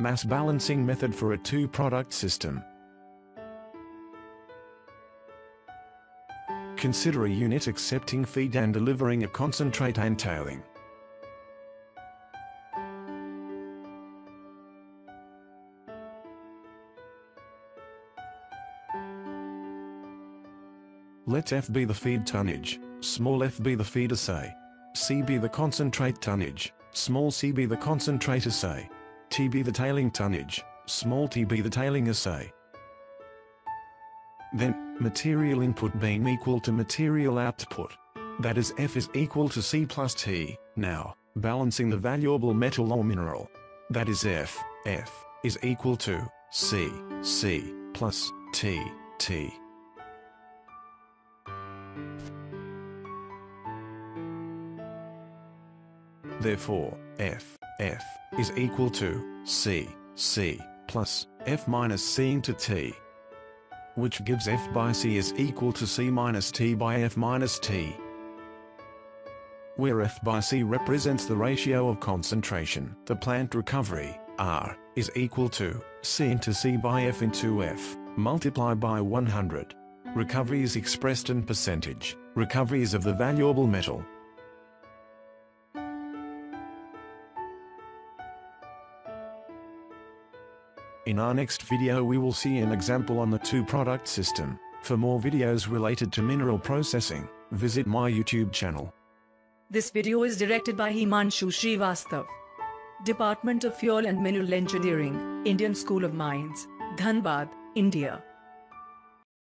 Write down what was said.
mass balancing method for a two-product system. Consider a unit accepting feed and delivering a concentrate and tailing. Let F be the feed tonnage, small f be the feed assay. C be the concentrate tonnage, small c be the concentrate assay. T be the tailing tonnage, small t be the tailing assay. Then, material input being equal to material output. That is F is equal to C plus T. Now, balancing the valuable metal or mineral. That is F, F, is equal to C, C, plus T, T. Therefore, F, F, is equal to C, C, plus F minus C into T. Which gives F by C is equal to C minus T by F minus T. Where F by C represents the ratio of concentration, the plant recovery, R, is equal to C into C by F into F, multiplied by 100. Recovery is expressed in percentage, recoveries of the valuable metal, In our next video we will see an example on the two-product system. For more videos related to mineral processing, visit my YouTube channel. This video is directed by Himanshu Srivastav. Department of Fuel and Mineral Engineering, Indian School of Mines, Dhanbad, India.